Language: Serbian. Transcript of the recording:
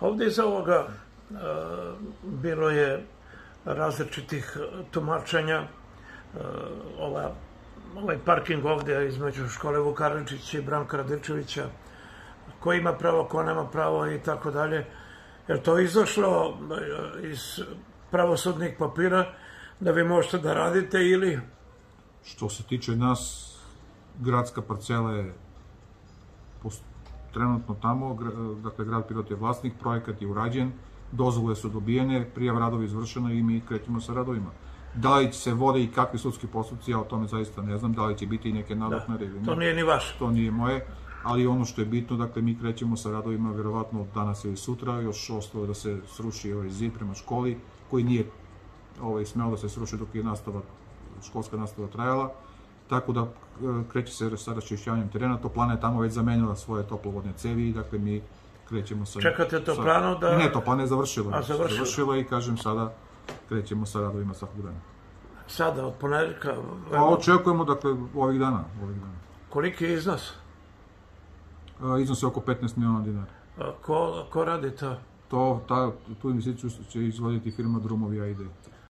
Ovde iz ovoga e, bilo je različitih tumačenja. E, ova, ovaj parking ovde između škole Vukarničića i Branka Radičevića, ko ima pravo, ko nema pravo i tako dalje. Jer to je izašlo e, iz pravosudnih papira da vi možete da radite ili... Što se tiče nas, gradska parcela je trenutno tamo, dakle grad Pirot je vlasnik, projekat je urađen, dozvole su dobijene, prijav radovi izvršena i mi krećemo sa radovima. Da li će se vode i kakvi sudski postupci, ja o tome zaista ne znam, da li će biti i neke nadoknade da, To nije ni vaše. To nije moje, ali ono što je bitno, dakle mi krećemo sa radovima verovatno danas ili sutra, još ostalo da se sruši ovaj zid prema školi, koji nije ovaj, smeo da se sruši dok je nastava, školska nastava trajala tako da e, kreće se sa raščišćavanjem terena, toplana je tamo već zamenila svoje toplovodne cevi i dakle mi krećemo sa... Čekate toplanu da... Ne, toplana je završila. A, završila. Završila i kažem sada krećemo sa radovima svakog dana. Sada, od ponedeljka? Pa očekujemo, dakle, ovih dana. Ovih dana. Koliki je iznos? A, iznos je oko 15 miliona dinara. A, ko, ko radi to? To, ta, tu investiciju će izvoditi firma Drumovi AID.